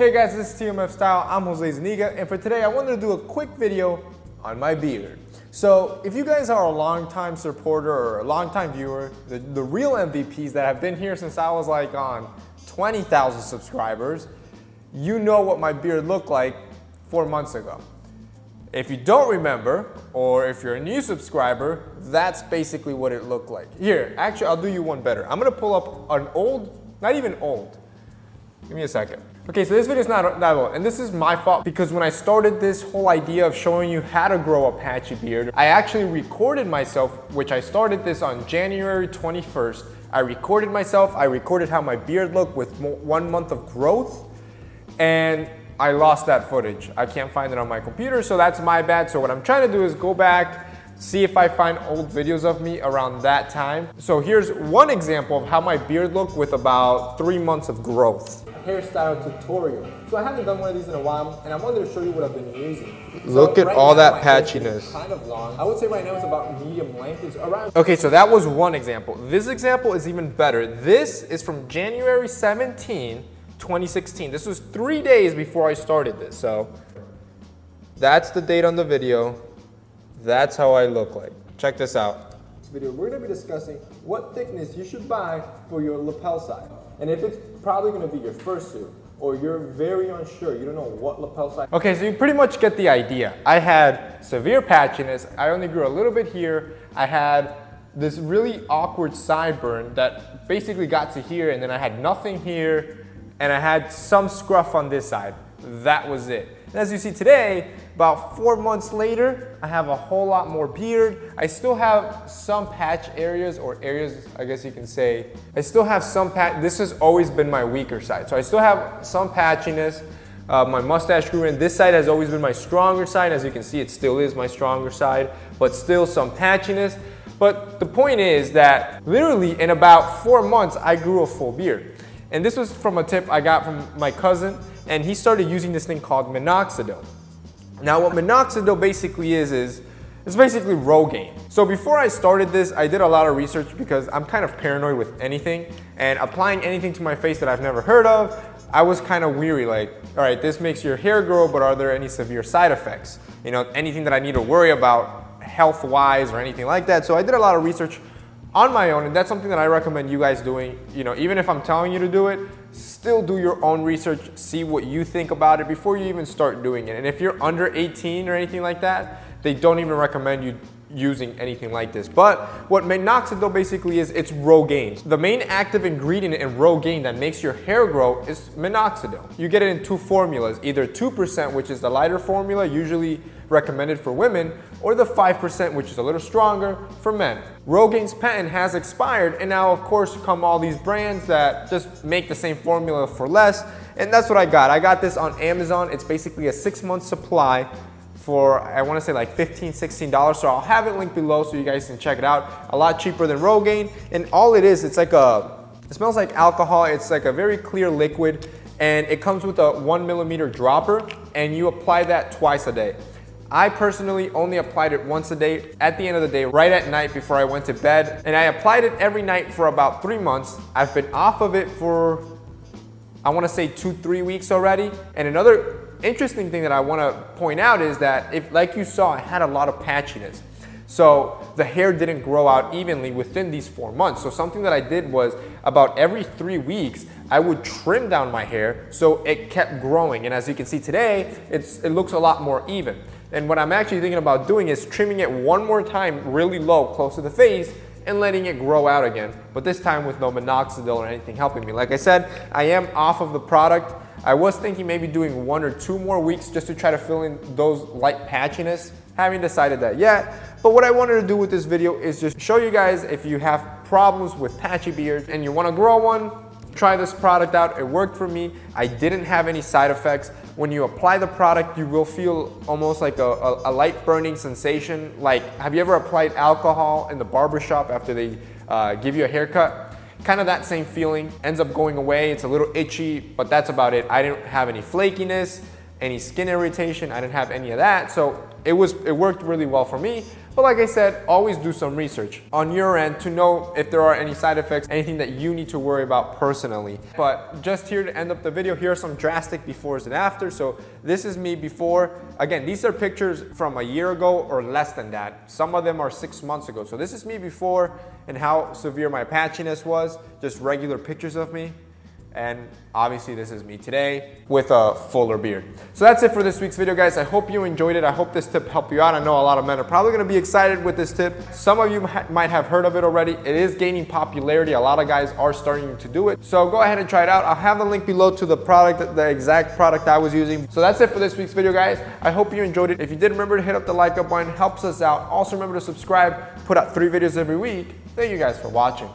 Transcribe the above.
Hey guys, this is TMF Style. I'm Jose Zuniga, and for today I wanted to do a quick video on my beard. So if you guys are a long-time supporter or a long-time viewer, the, the real MVPs that have been here since I was like on 20,000 subscribers, you know what my beard looked like four months ago. If you don't remember, or if you're a new subscriber, that's basically what it looked like. Here, actually, I'll do you one better. I'm gonna pull up an old, not even old. Give me a second. Okay, so this video is not that old, and this is my fault because when I started this whole idea of showing you how to grow a patchy beard, I actually recorded myself, which I started this on January 21st. I recorded myself, I recorded how my beard looked with one month of growth, and I lost that footage. I can't find it on my computer, so that's my bad. So what I'm trying to do is go back, see if I find old videos of me around that time. So here's one example of how my beard looked with about three months of growth. Hairstyle tutorial. So I haven't done one of these in a while, and I wanted to show you what I've been using. Look so at right all that patchiness. Kind of long. I would say right now it's about medium length. It's around. Okay, so that was one example. This example is even better. This is from January 17 2016. This was three days before I started this. So that's the date on the video. That's how I look like. Check this out. Video, we're gonna be discussing what thickness you should buy for your lapel side. And if it's probably gonna be your first suit, or you're very unsure, you don't know what lapel side. Okay, so you pretty much get the idea. I had severe patchiness. I only grew a little bit here. I had this really awkward sideburn that basically got to here and then I had nothing here and I had some scruff on this side. That was it. And as you see today, about four months later, I have a whole lot more beard. I still have some patch areas or areas, I guess you can say. I still have some patch, this has always been my weaker side. So I still have some patchiness. Uh, my mustache grew in. This side has always been my stronger side. As you can see, it still is my stronger side, but still some patchiness. But the point is that literally in about four months, I grew a full beard. And this was from a tip I got from my cousin, and he started using this thing called minoxidil. Now what minoxidil basically is, is it's basically Rogaine. So before I started this, I did a lot of research because I'm kind of paranoid with anything, and applying anything to my face that I've never heard of, I was kind of weary, like, all right, this makes your hair grow, but are there any severe side effects? You know, anything that I need to worry about health-wise or anything like that. So I did a lot of research on my own, and that's something that I recommend you guys doing. You know, even if I'm telling you to do it, still do your own research, see what you think about it before you even start doing it. And if you're under 18 or anything like that, they don't even recommend you using anything like this. But what minoxidil basically is, it's Rogaine. The main active ingredient in Rogaine that makes your hair grow is minoxidil. You get it in two formulas, either 2%, which is the lighter formula, usually recommended for women, or the 5%, which is a little stronger for men. Rogaine's patent has expired, and now of course come all these brands that just make the same formula for less, and that's what I got. I got this on Amazon. It's basically a six month supply for, I wanna say like $15, $16. So I'll have it linked below so you guys can check it out. A lot cheaper than Rogaine. And all it is, it's like a, it smells like alcohol. It's like a very clear liquid and it comes with a one millimeter dropper and you apply that twice a day. I personally only applied it once a day at the end of the day, right at night before I went to bed. And I applied it every night for about three months. I've been off of it for, I wanna say two, three weeks already. And another interesting thing that I wanna point out is that if, like you saw, I had a lot of patchiness. So the hair didn't grow out evenly within these four months. So something that I did was about every three weeks, I would trim down my hair so it kept growing. And as you can see today, it looks a lot more even. And what I'm actually thinking about doing is trimming it one more time really low, close to the face, and letting it grow out again. But this time with no minoxidil or anything helping me. Like I said, I am off of the product. I was thinking maybe doing one or two more weeks just to try to fill in those light patchiness. Haven't decided that yet. But what I wanted to do with this video is just show you guys if you have problems with patchy beards and you want to grow one, try this product out. It worked for me. I didn't have any side effects. When you apply the product, you will feel almost like a, a, a light burning sensation. Like, have you ever applied alcohol in the barbershop after they uh, give you a haircut? Kind of that same feeling, ends up going away. It's a little itchy, but that's about it. I didn't have any flakiness, any skin irritation. I didn't have any of that. So it was, it worked really well for me. But like I said, always do some research on your end to know if there are any side effects, anything that you need to worry about personally. But just here to end up the video, here are some drastic befores and afters. So this is me before. Again, these are pictures from a year ago or less than that. Some of them are six months ago. So this is me before and how severe my patchiness was, just regular pictures of me. And obviously this is me today with a fuller beard. So that's it for this week's video, guys. I hope you enjoyed it. I hope this tip helped you out. I know a lot of men are probably gonna be excited with this tip. Some of you might have heard of it already. It is gaining popularity. A lot of guys are starting to do it. So go ahead and try it out. I'll have the link below to the product, the exact product I was using. So that's it for this week's video, guys. I hope you enjoyed it. If you did, remember to hit up the like up button. Helps us out. Also remember to subscribe. Put out three videos every week. Thank you guys for watching.